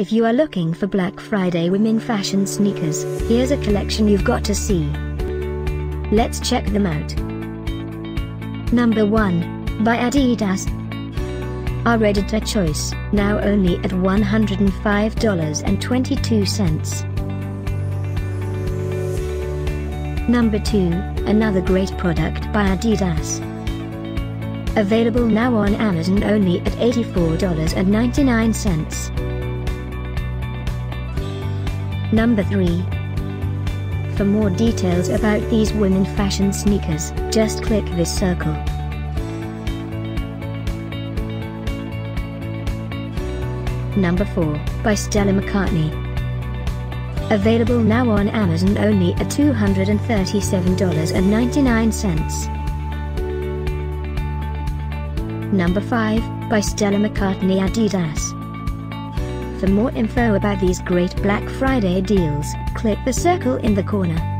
If you are looking for Black Friday women fashion sneakers, here's a collection you've got to see. Let's check them out. Number 1. By Adidas. Our editor choice, now only at $105.22. Number 2, another great product by Adidas. Available now on Amazon only at $84.99. Number 3. For more details about these women fashion sneakers, just click this circle. Number 4, by Stella McCartney. Available now on Amazon only at $237.99. Number 5, by Stella McCartney Adidas. For more info about these great Black Friday deals, click the circle in the corner.